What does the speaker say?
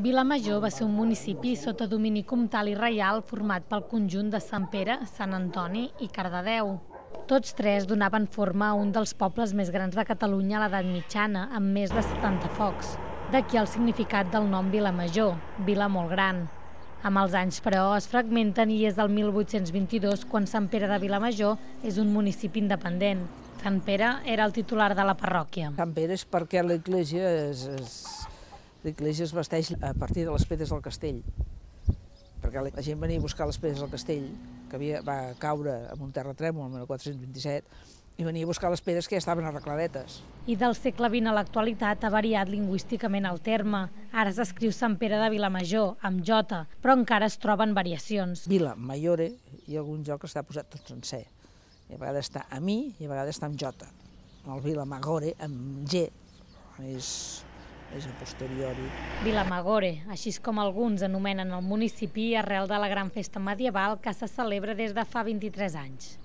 Vilamajor va ser un municipi sota domini comtal i reial format pel conjunt de Sant Pere, Sant Antoni i Cardedeu. Tots tres donaven forma a un dels pobles més grans de Catalunya a l'edat mitjana, amb més de 70 focs. D'aquí el significat del nom Vilamajor, vila molt gran. Amb els anys, però, es fragmenten i és del 1822 quan Sant Pere de Vilamajor és un municipi independent. Sant Pere era el titular de la parròquia. Sant Pere és perquè l'església és, és L'església es vesteix a partir de les pedres del castell, perquè la gent venia a buscar les pedres del castell, que havia, va caure en un terratrèmol el 1427, i venia a buscar les pedres que ja estaven arregladetes. I del segle XX a l'actualitat ha variat lingüísticament el terme. Ara s'escriu Sant Pere de Vilamajor, amb J, però encara es troben variacions. Vila Maiore i algun joc està posat tot sencer. I a vegades està a mi i a vegades està amb J. El Vila Magore amb G és és a posteriori. Vilamagore, així com alguns anomenen el municipi arrel de la gran festa medieval que se celebra des de fa 23 anys.